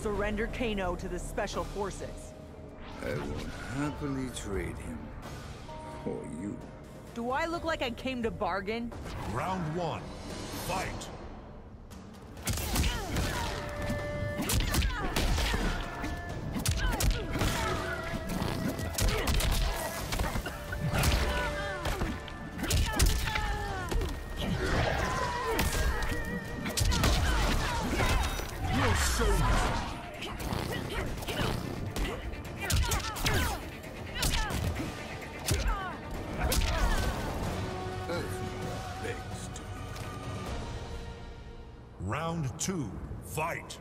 surrender Kano to the Special Forces. I will happily trade him for you. Do I look like I came to bargain? Round one. Fight. You're so Round two. Fight.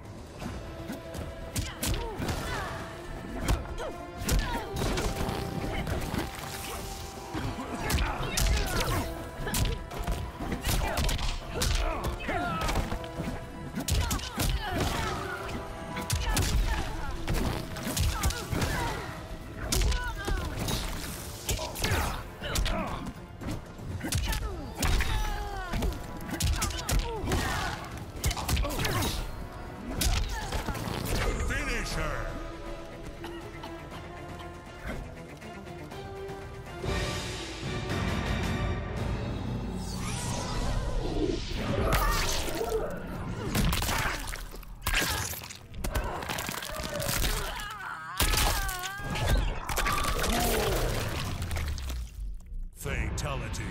Fatality.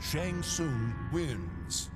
Shang Tsung wins.